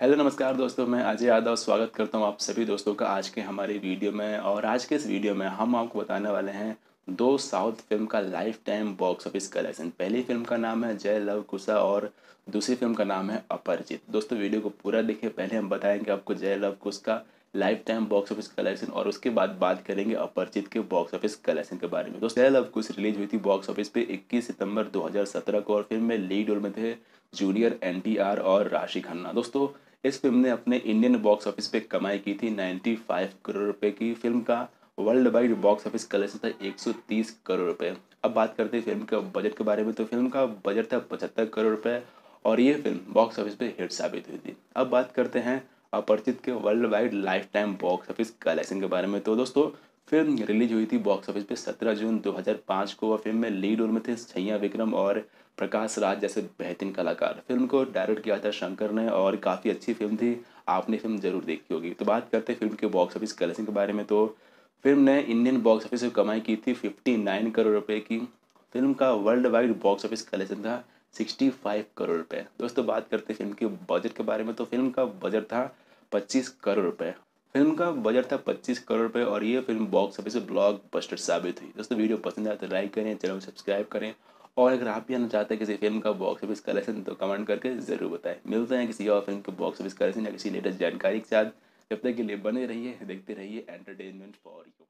Hello, नमस्कार दोस्तों, मैं अजय यादव स्वागत करता हूँ आप सभी दोस्तों का आज के हमारे वीडियो में। और आज के इस वीडियो में हम आपको बताने वाले हैं दो साउथ फ़िल्म का lifetime box office collection. पहली फ़िल्म का नाम है जय लव कुशा और दूसरी फ़िल्म का नाम है अपरिचित दोस्तों, वीडियो को पूरा देखिए, पहले हम बताएँगे आपको जय लव कुश का lifetime box office collection और उसके बाद बात करेंगे अपरिचित के बॉक्स ऑफ़िस कलेक्शन के बारे में। दोस्तों, जय लव कुश रिलीज़ हुई थी बॉक्स ऑफ़िस पे 21 सितंबर 2017 को और फ़िल्म में लीड रोल में थे जूनियर एनटीआर और राशि खन्ना। दोस्तों इस फ़िल्म ने अपने इंडियन बॉक्स ऑफ़िस पे कमाई की थी 95 करोड़ रुपए की फ़िल्म का। Worldwide box office collection था 130 करोड़ रुपए। अब बात करते हैं फ़िल्म के बजट के बारे में तो फ़िल्म का बजट था पचहत्तर करोड़ रुपए और ये फ़िल्म बॉक्स ऑफ़िस पे हिट साबित हुई थी। अब बात करते हैं अपरिचित के worldwide lifetime box office collection के बारे में। तो दोस्तों फ़िल्म रिलीज़ हुई थी बॉक्स ऑफ़िस पे 17 जून 2005 को। और फ़िल्म में लीड रोल में थे छैया विक्रम और प्रकाश राज जैसे बेहतरीन कलाकार। फ़िल्म को डायरेक्ट किया था शंकर ने और काफ़ी अच्छी फ़िल्म थी। आपने फ़िल्म ज़रूर देखी होगी। तो बात करते हैं फ़िल्म के बॉक्स ऑफ़िस कलेक्शन के बारे में। तो फ़िल्म ने इंडियन बॉक्स ऑफ़िस में कमाई की थी फिफ्टी नाइन करोड़ रुपये की। फ़िल्म का worldwide box office collection था सिक्सटी फाइव करोड़ रुपए। दोस्तों, बात करते हैं फ़िल्म के बजट के बारे में। तो फ़िल्म का बजट था पच्चीस करोड़ रुपए। फ़िल्म का बजट था पच्चीस करोड़ रुपये और ये फ़िल्म बॉक्स ऑफ़िस से ब्लॉक बस्टर साबित हुई। दोस्तों, वीडियो पसंद आए तो लाइक करें, चैनल को सब्सक्राइब करें और अगर आप भी आना चाहते हैं किसी फ़िल्म का बॉक्स ऑफ़िस कलेक्शन तो कमेंट करके ज़रूर बताएँ। मिलते हैं किसी और फ़िल्म के बॉक्स ऑफ़िस कलेक्शन या किसी लेटेस्ट जानकारी के साथ। जब तक के लिए बने रहिए, देखते रहिए एंटरटेनमेंट फॉर यू